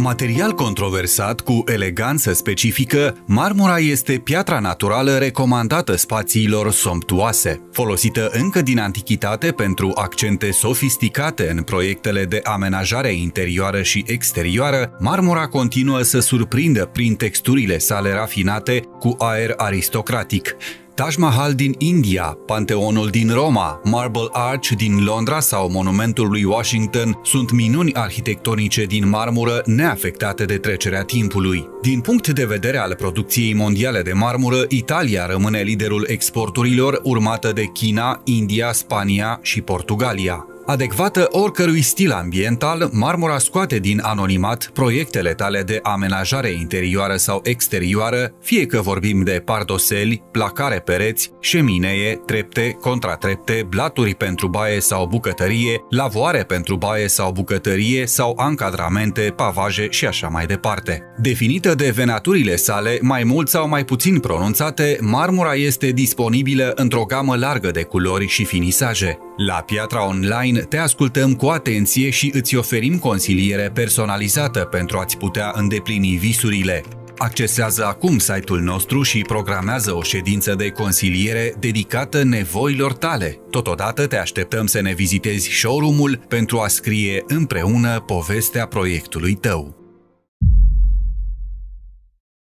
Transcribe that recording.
Material controversat cu eleganță specifică, marmura este piatra naturală recomandată spațiilor somptuoase. Folosită încă din antichitate pentru accente sofisticate în proiectele de amenajare interioară și exterioară, marmura continuă să surprindă prin texturile sale rafinate cu aer aristocratic. Taj Mahal din India, Panteonul din Roma, Marble Arch din Londra sau Monumentul lui Washington sunt minuni arhitectonice din marmură neafectate de trecerea timpului. Din punct de vedere al producției mondiale de marmură, Italia rămâne liderul exporturilor, urmată de China, India, Spania și Portugalia. Adecvată oricărui stil ambiental, marmura scoate din anonimat proiectele tale de amenajare interioară sau exterioară, fie că vorbim de pardoseli, placare pereți, șeminee, trepte, contratrepte, blaturi pentru baie sau bucătărie, lavoare pentru baie sau bucătărie sau ancadramente, pavaje și așa mai departe. Definită de venaturile sale, mai mult sau mai puțin pronunțate, marmura este disponibilă într-o gamă largă de culori și finisaje. La Piatra Online te ascultăm cu atenție și îți oferim consiliere personalizată pentru a-ți putea îndeplini visurile. Accesează acum site-ul nostru și programează o ședință de consiliere dedicată nevoilor tale. Totodată te așteptăm să ne vizitezi showroom-ul pentru a scrie împreună povestea proiectului tău.